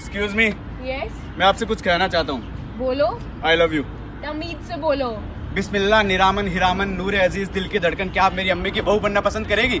Excuse me yes मैं आपसे कुछ कहना चाहता हूँ। बोलो। आई लव यू तमीज से बोलो। बिस्मिल्लाह निरामन हिरामन नूर अज़ीज़ दिल की धड़कन क्या आप मेरी अम्मी की बहू बनना पसंद करेगी?